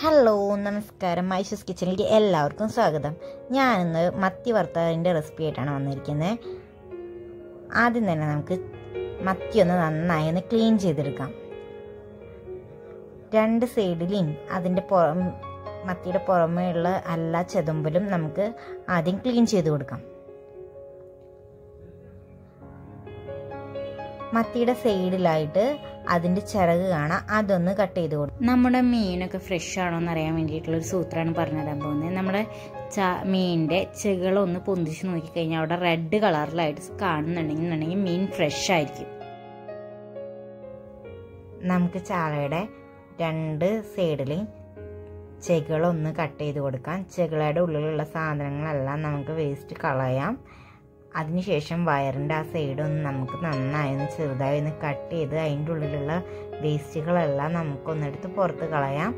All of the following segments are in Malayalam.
ഹലോ നമസ്കാരം. മൈഷസ് കിച്ചണിലേക്ക് എല്ലാവർക്കും സ്വാഗതം. ഞാനിന്ന് മത്തി വറുത്തതിന്റെ റെസിപ്പി ആയിട്ടാണ് വന്നിരിക്കുന്നത് ആദ്യം തന്നെ നമുക്ക് മത്തി ഒന്ന് നന്നായി ഒന്ന് ക്ലീൻ ചെയ്തെടുക്കാം. രണ്ട് സൈഡിലും അതിന്റെ പുറം മത്തിയുടെ പുറമേയുള്ള എല്ലാ ചെതുമ്പലും നമുക്ക് ആദ്യം ക്ലീൻ ചെയ്ത് കൊടുക്കാം. മത്തിയുടെ സൈഡിലായിട്ട് അതിന്റെ ചിറക് കാണാം. അതൊന്ന് കട്ട് ചെയ്ത് കൊടുക്കും നമ്മുടെ മീനൊക്കെ ഫ്രഷ് ആണോ എന്ന് അറിയാൻ വേണ്ടിയിട്ടുള്ള ഒരു സൂത്രമാണ് പറഞ്ഞു തരാൻ പോകുന്നത്. നമ്മുടെ ച മീനിന്റെ ചെകളൊന്ന് പൊന്തിച്ച് നോക്കിക്കഴിഞ്ഞാൽ അവിടെ റെഡ് കളറിലായിട്ട് കാണുന്നുണ്ടെങ്കിൽ മീൻ ഫ്രഷ് ആയിരിക്കും. നമുക്ക് ചാളയുടെ രണ്ട് സൈഡിലും ചെകളൊന്ന് കട്ട് ചെയ്ത് കൊടുക്കാം. ചെകളയുടെ ഉള്ളിലുള്ള സാധനങ്ങളെല്ലാം നമുക്ക് വേസ്റ്റ് കളയാം. അതിനുശേഷം വയറിന്റെ ആ സൈഡ് ഒന്ന് നമുക്ക് നന്നായി ഒന്ന് ചെറുതായി ഒന്ന് കട്ട് ചെയ്ത് അതിന്റെ ഉള്ളിലുള്ള വേസ്റ്റുകളെല്ലാം നമുക്കൊന്നെടുത്ത് പുറത്ത് കളയാം.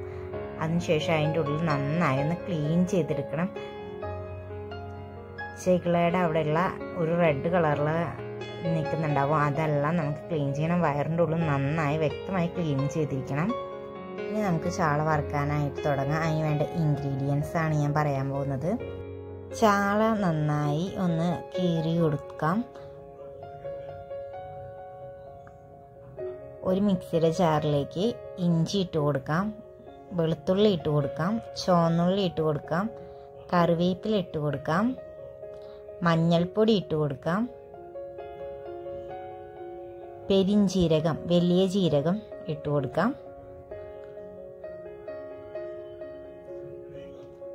അതിനുശേഷം അതിന്റെ ഉള്ളിൽ നന്നായി ഒന്ന് ക്ലീൻ ചെയ്തെടുക്കണം. ചെകിളയുടെ അവിടെയുള്ള ഒരു റെഡ് കളറിൽ നിൽക്കുന്നുണ്ടാവും. അതെല്ലാം നമുക്ക് ക്ലീൻ ചെയ്യണം. വയറിന്റെ ഉള്ളിൽ നന്നായി വ്യക്തമായി ക്ലീൻ ചെയ്തിരിക്കണം. ഇനി നമുക്ക് ചാള വറുക്കാനായിട്ട് തുടങ്ങാം. അതിന് വേണ്ട ഇൻഗ്രീഡിയൻസ് ആണ് ഞാൻ പറയാൻ പോകുന്നത്. ചാള നന്നായി ഒന്ന് കീറി കൊടുക്കാം. ഒരു മിക്സിയുടെ ജാറിലേക്ക് ഇഞ്ചി ഇട്ട് കൊടുക്കാം. വെളുത്തുള്ളി ഇട്ട് കൊടുക്കാം. ചുവന്നുള്ളി ഇട്ട് കൊടുക്കാം. കറിവേപ്പില ഇട്ട് കൊടുക്കാം. മഞ്ഞൾപ്പൊടി ഇട്ട് കൊടുക്കാം. പെരിഞ്ചീരകം വലിയ ജീരകം ഇട്ട് കൊടുക്കാം.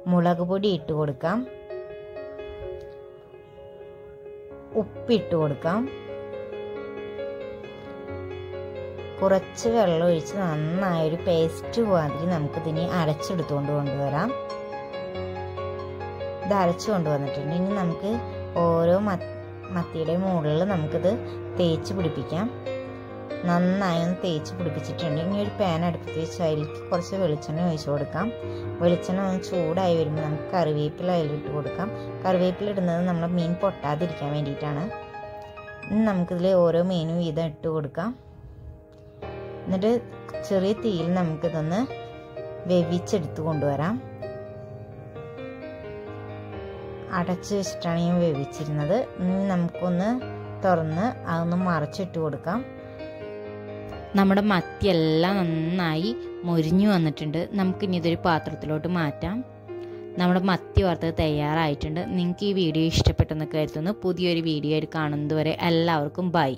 മുളക് പൊടി ഇട്ട് കൊടുക്കാം. ഉപ്പിട്ട് കൊടുക്കാം. കുറച്ച് വെള്ളം ഒഴിച്ച് നന്നായൊരു പേസ്റ്റ് മാതിരി നമുക്കിതിനെ അരച്ചെടുത്തുകൊണ്ട് കൊണ്ടുവരാം. ഇത് അരച്ചു കൊണ്ടുവന്നിട്ടുണ്ട്. ഇനി നമുക്ക് ഓരോ മത്തിയുടെ മുകളിൽ നമുക്കിത് തേച്ച് പിടിപ്പിക്കാം. നന്നായി ഒന്ന് തേച്ച് പിടിപ്പിച്ചിട്ടുണ്ട്. ഇനി ഒരു പാൻ അടുപ്പത്ത് വെച്ച് അതിലേക്ക് കുറച്ച് വെളിച്ചെണ്ണ ഒഴിച്ചു കൊടുക്കാം. വെളിച്ചെണ്ണ ഒന്ന് ചൂടായി വരുമ്പോൾ നമുക്ക് കറിവേപ്പില അതിലിട്ട് കൊടുക്കാം. കറിവേപ്പില ഇടുന്നത് നമ്മൾ മീൻ പൊട്ടാതിരിക്കാൻ വേണ്ടിയിട്ടാണ്. ഇനി നമുക്കിതിൽ ഓരോ മീനും വീതം ഇട്ട് കൊടുക്കാം. എന്നിട്ട് ചെറിയ തീയിൽ നമുക്കിതൊന്ന് വേവിച്ചെടുത്ത് കൊണ്ടുവരാം. അടച്ച് വെച്ചിട്ടാണ് ഞാൻ വേവിച്ചിരുന്നത്. നമുക്കൊന്ന് തുറന്ന് അതൊന്ന് മറച്ചിട്ട് കൊടുക്കാം. നമ്മുടെ മത്തിയെല്ലാം നന്നായി മൊരിഞ്ഞു വന്നിട്ടുണ്ട്. നമുക്കിനി ഇതൊരു പാത്രത്തിലോട്ട് മാറ്റാം. നമ്മുടെ മത്തി വറുത്തത് തയ്യാറായിട്ടുണ്ട്. നിങ്ങൾക്ക് ഈ വീഡിയോ ഇഷ്ടപ്പെട്ടെന്ന് കരുതുന്നു. പുതിയൊരു വീഡിയോ ആയിട്ട് കാണുന്നതുവരെ എല്ലാവർക്കും ബൈ.